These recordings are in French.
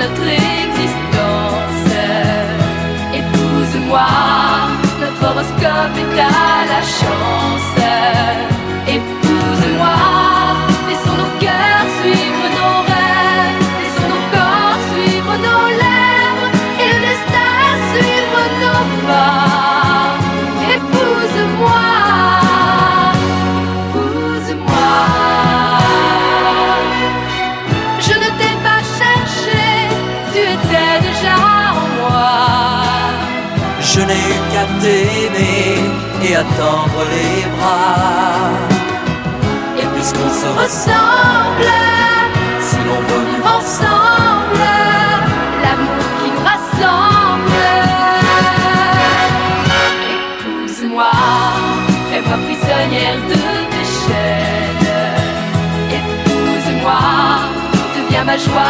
notre existence. Épouse-moi, notre horoscope est à la chance. Tu étais déjà en moi. Je n'ai eu qu'à t'aimer et à tendre les bras. Et puisqu'on se ressemble, Si l'on veut vivre ensemble, l'amour qui nous rassemble. Épouse-moi, fais-moi prisonnière de tes chaînes. Épouse-moi, deviens ma joie,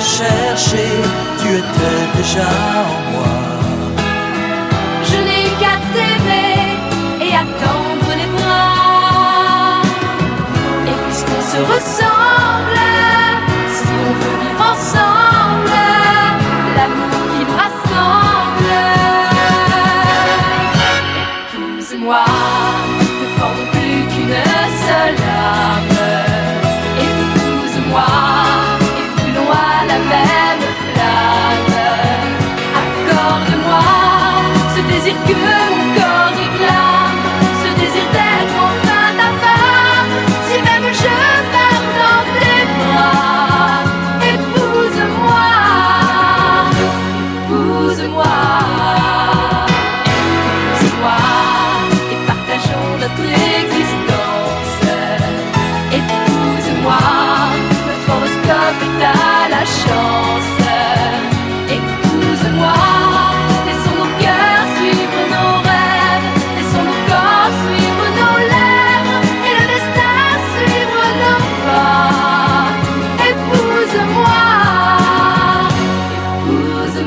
cherché, tu étais déjà en moi.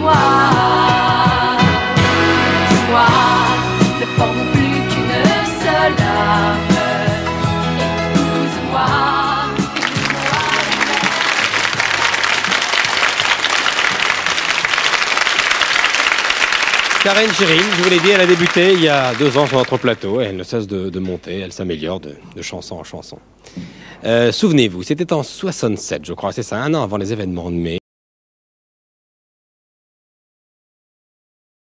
Épouse-moi. Karen Chérine, je vous l'ai dit, elle a débuté il y a deux ans sur notre plateau et elle ne cesse de, monter, elle s'améliore de, de chanson en chanson. Euh, Souvenez-vous, c'était en 67, je crois, c'est ça, un an avant les événements de mai.